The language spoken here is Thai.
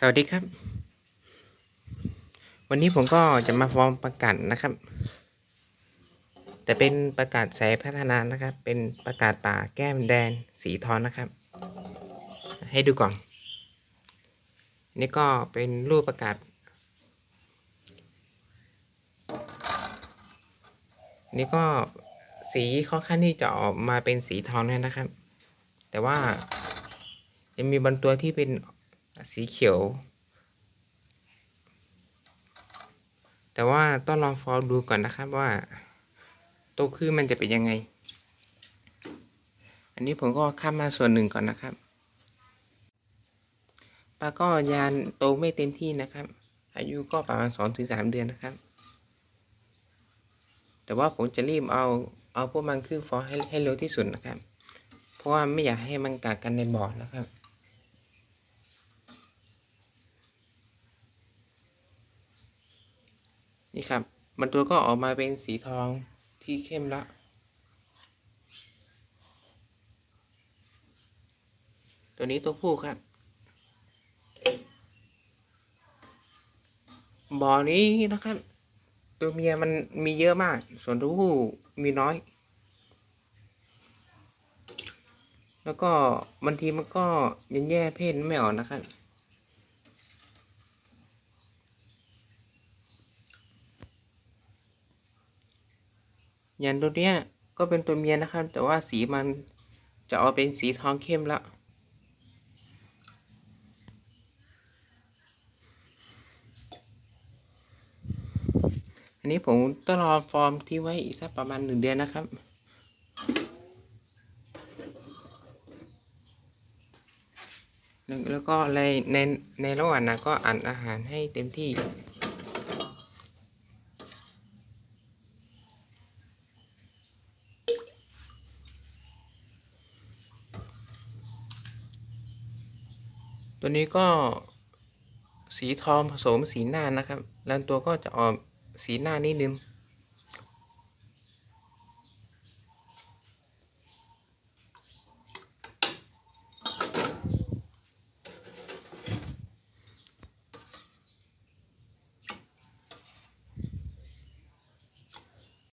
สวัสดีครับ วันนี้ผมก็จะมาฟอร์มประกาศนะครับ แต่เป็นประกาศสายพัฒนานะครับ เป็นประกาศป่าแก้มแดงสีทองนะครับ ให้ดูก่อน นี่ก็เป็นรูปประกาศ นี่ก็สีค่อนข้างที่จะออกมาเป็นสีทองเนี่ยนะครับ แต่ว่ายังมีบางตัวที่เป็น สีเขียว แต่ว่าต้องลองฟอลดูก่อนนะครับว่าโตขึ้นมันจะเป็นยังไง อันนี้ผมก็ข้ามมาส่วนหนึ่งก่อนนะครับปลาก็ยานโตไม่เต็มที่นะครับ อายุก็ประมาณสองถึงสามเดือนนะครับ แต่ว่าผมจะรีบเอาเอาพวกมันขึ้นฟอให้ให้เร็วที่สุดนะครับ เพราะว่าไม่อยากให้มันกัดกันในบ่อนะครับ นี่ครับ มันตัวก็ออกมาเป็นสีทองที่เข้มละ ตัวนี้ตัวผู้ครับ บ่อนี้นะครับ ตัวเมียมันมีเยอะมาก ส่วนตัวผู้มีน้อย แล้วก็บางทีมันก็ยังแย่เพศไม่ออกนะครับ ยันตัวเนี้ยก็เป็นตัวเมียนะครับ แต่ว่าสีมันจะออกเป็นสีทองเข้มแล้วอันนี้ผมต้องรอฟอร์มที่ไว้อีกสักประมาณหนึ่งเดือนนะครับแล้วแล้วก็ในในในระหว่างนั้นก็อ่านอาหารให้เต็มที่ ตัวนี้ก็สีทองผสมสีหน้านะครับลำตัวก็จะออกสีหน้านิดนึง